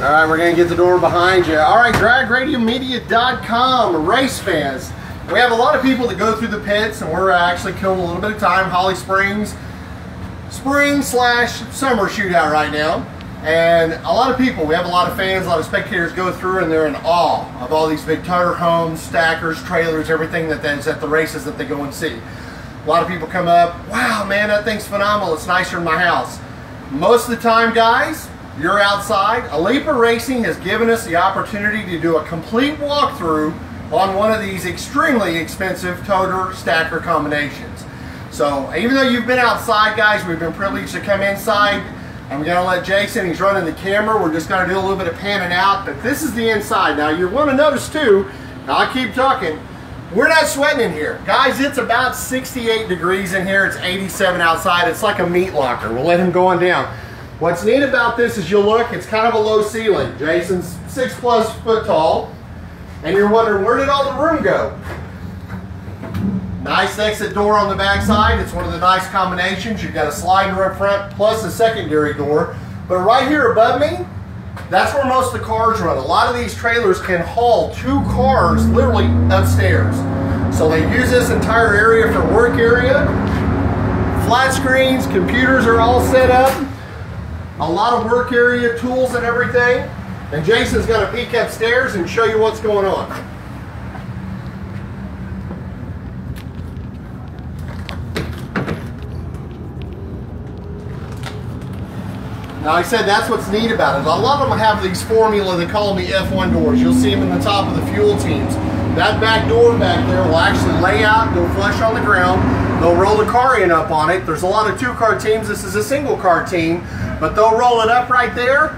we're gonna get the door behind you. All right, dragradialmedia.com, race fans. We have a lot of people that go through the pits and we're actually killing a little bit of time. Holly Springs, spring slash summer shootout right now. And a lot of people, we have a lot of fans, a lot of spectators go through and they're in awe of all these big tire homes, stackers, trailers, everything that is at the races that they go and see. A lot of people come up, wow man, that thing's phenomenal, it's nicer than my house. Most of the time, guys, you're outside. Alipa Racing has given us the opportunity to do a complete walkthrough on one of these extremely expensive toter stacker combinations. So even though you've been outside, guys, we've been privileged to come inside. I'm going to let Jason, he's running the camera. We're just going to do a little bit of panning out, but this is the inside. Now you want to notice too, I'll keep talking, we're not sweating in here. Guys, it's about 68 degrees in here. It's 87 outside. It's like a meat locker. We'll let him go on down. What's neat about this is you'll look, it's kind of a low ceiling. Jason's six plus foot tall. And you're wondering, where did all the room go? Nice exit door on the back side. It's one of the nice combinations. You've got a sliding door up front plus a secondary door. But right here above me, that's where most of the cars run. A lot of these trailers can haul two cars literally upstairs. So they use this entire area for work area. Flat screens, computers are all set up. A lot of work area, tools and everything. And Jason's going to peek upstairs and show you what's going on. Now I said that's what's neat about it. A lot of them have these formula, they call the F1 doors. You'll see them in the top of the fuel teams. That back door back there will actually lay out, go flush on the ground. They'll roll the car in up on it. There's a lot of two car teams. This is a single car team, but they'll roll it up right there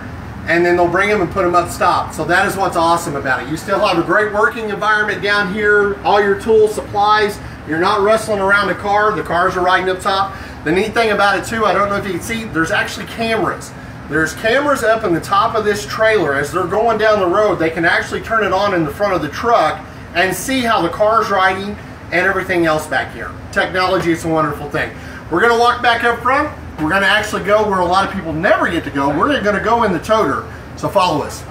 and then they'll bring them and put them up stop. So that is what's awesome about it. You still have a great working environment down here, all your tools, supplies. You're not wrestling around the car. The cars are riding up top. The neat thing about it too, I don't know if you can see, there's actually cameras. There's cameras up in the top of this trailer. As they're going down the road, they can actually turn it on in the front of the truck and see how the car's riding and everything else back here. Technology is a wonderful thing. We're gonna walk back up front. We're gonna actually go where a lot of people never get to go. We're gonna go in the toter. So follow us.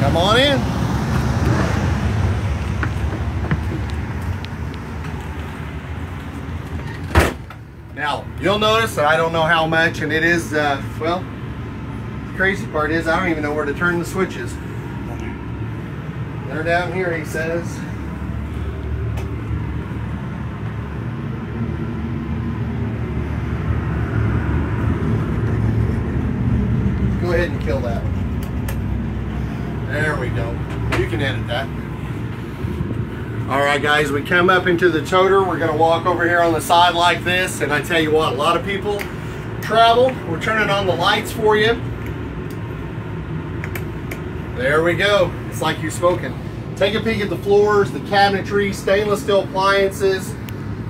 Come on in. Now, you'll notice that I don't know how much, and it is, uh, well, the crazy part is I don't even know where to turn the switches. They're down here, he says. Go ahead and kill that. There we go. You can edit that. All right, guys, we come up into the toter. We're gonna walk over here on the side like this, and I tell you what, a lot of people travel. We're turning on the lights for you. There we go. It's like you're smoking. Take a peek at the floors, the cabinetry, stainless steel appliances,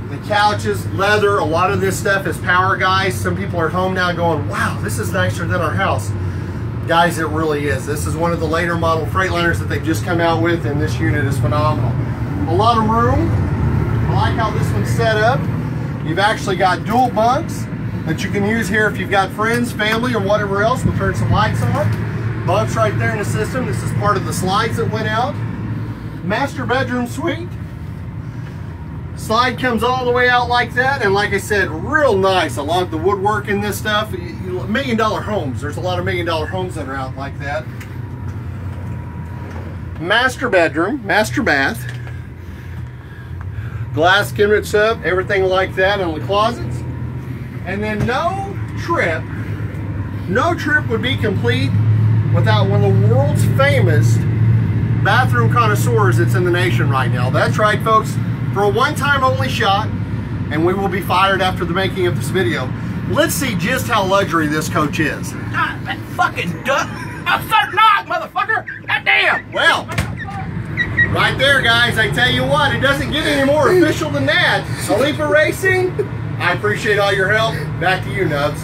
the couches, leather. A lot of this stuff is power, guys. Some people are home now going, wow, this is nicer than our house. Guys, it really is. This is one of the later model Freightliners that they've just come out with, and this unit is phenomenal. A lot of room. I like how this one's set up. You've actually got dual bunks that you can use here if you've got friends, family, or whatever else. We'll turn some lights on. Bunks right there in the system. This is part of the slides that went out. Master bedroom suite. Slide comes all the way out like that, and like I said, real nice. I love the woodwork in this stuff. Million dollar homes. There's a lot of million dollar homes that are out like that. Master bedroom, master bath. Glass cabinet sub, everything like that in the closets. And then no trip, no trip would be complete without one of the world's famous bathroom connoisseurs that's in the nation right now. That's right, folks for a one-time only shot, and we will be fired after the making of this video. Let's see just how luxury this coach is. Ah, that fucking duck. I'm so not, motherfucker. God damn. Well, right there, guys. I tell you what, it doesn't get any more official than that. Alipa Racing, I appreciate all your help. Back to you, Nubs.